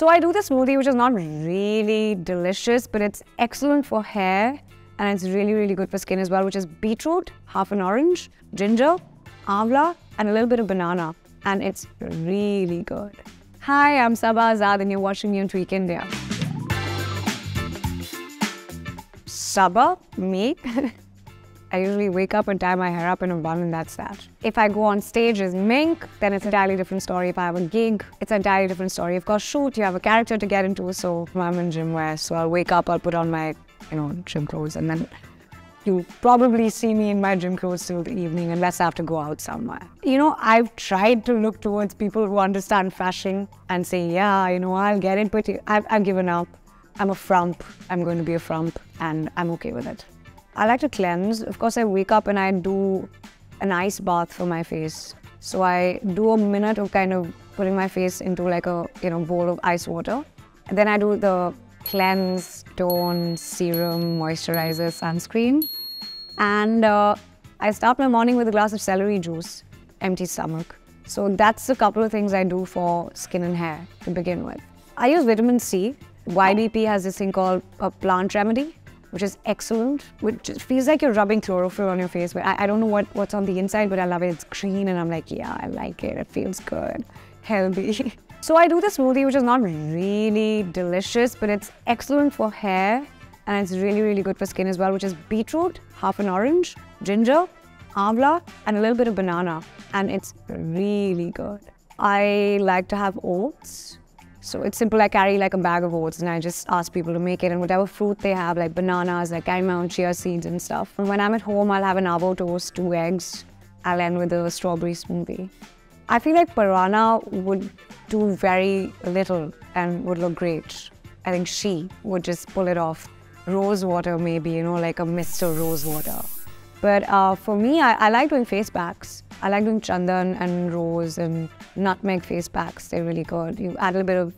So I do this smoothie, which is not really delicious, but it's excellent for hair and it's really, really good for skin as well, which is beetroot, half an orange, ginger, amla, and a little bit of banana. And it's really good. Hi, I'm Saba Azad and you're watching me on Tweak India. Saba, me, I usually wake up and tie my hair up in a bun and that's that. If I go on stage as Mink, then it's an entirely different story. If I have a gig, it's an entirely different story. Of course, shoot, you have a character to get into, so I'm in gym wear, so I'll wake up, I'll put on my, you know, gym clothes and then you'll probably see me in my gym clothes till the evening unless I have to go out somewhere. You know, I've tried to look towards people who understand fashion and say, yeah, you know, I'll get it, but I've, I've given up. I'm a frump. I'm going to be a frump and I'm okay with it. I like to cleanse. Of course, I wake up and I do an ice bath for my face. So I do a minute of kind of putting my face into like a you know bowl of ice water. And then I do the cleanse, tone, serum, moisturizer, sunscreen. And uh, I start my morning with a glass of celery juice, empty stomach. So that's a couple of things I do for skin and hair to begin with. I use vitamin C. YDP has this thing called a plant remedy which is excellent. Which feels like you're rubbing chlorophyll on your face. But I, I don't know what, what's on the inside, but I love it. It's green, and I'm like, yeah, I like it. It feels good, healthy. so I do the smoothie, which is not really delicious, but it's excellent for hair, and it's really, really good for skin as well, which is beetroot, half an orange, ginger, amla, and a little bit of banana, and it's really good. I like to have oats so it's simple. I carry like a bag of oats and I just ask people to make it and whatever fruit they have, like bananas, like carry my own chia seeds and stuff. And when I'm at home, I'll have an avocado toast, two eggs. I'll end with a strawberry smoothie. I feel like Parvana would do very little and would look great. I think she would just pull it off. Rose water, maybe, you know, like a Mr. Rose water. But uh, for me, I, I, like doing face packs. I like doing chandan and rose and nutmeg face packs. They're really good. You add a little bit of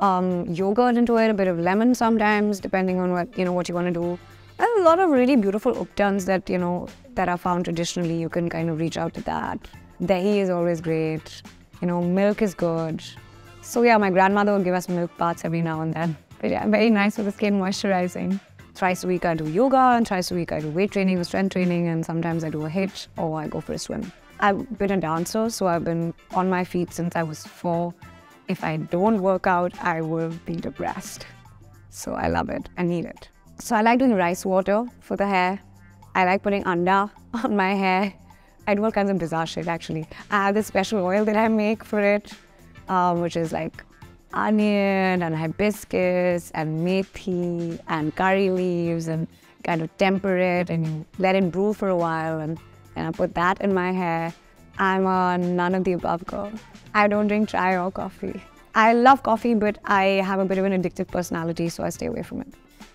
um, yogurt into it, a bit of lemon sometimes, depending on what you know what you want to do. And a lot of really beautiful ubtans that you know that are found traditionally. You can kind of reach out to that. Dahi is always great. You know, milk is good. So yeah, my grandmother would give us milk baths every now and then. But yeah, very nice for the skin moisturizing. Thrice a week I do yoga and thrice a week I do weight training, strength training, and sometimes I do a HIIT or I go for a swim. I've been a dancer, so I've been on my feet since I was four. If I don't work out, I will be depressed. So I love it. I need it. So I like doing rice water for the hair. I like putting anda on my hair. I do all kinds of bizarre shit actually. I have this special oil that I make for it, um, which is like onion and hibiscus and methi and curry leaves and kind of temper it and let it brew for a while and, and I put that in my hair. I'm a none of the above girl. I don't drink chai or coffee. I love coffee, but I have a bit of an addictive personality, so I stay away from it.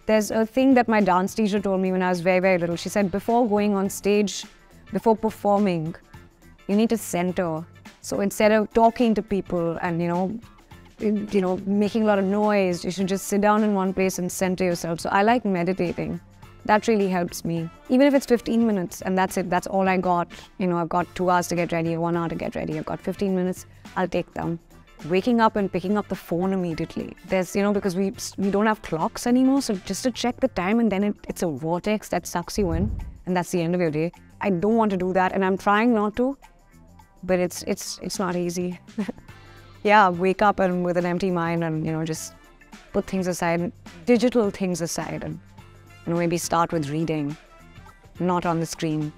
There's a thing that my dance teacher told me when I was very, very little. She said, before going on stage, before performing, you need to center. So instead of talking to people and, you know, you know, making a lot of noise. You should just sit down in one place and center yourself. So I like meditating. That really helps me. Even if it's 15 minutes and that's it, that's all I got. You know, I've got two hours to get ready, one hour to get ready. I've got 15 minutes, I'll take them. Waking up and picking up the phone immediately. There's, you know, because we we don't have clocks anymore, so just to check the time and then it, it's a vortex that sucks you in and that's the end of your day. I don't want to do that and I'm trying not to, but it's it's it's not easy. yeah, wake up and with an empty mind and, you know, just put things aside, digital things aside, and know, maybe start with reading, not on the screen.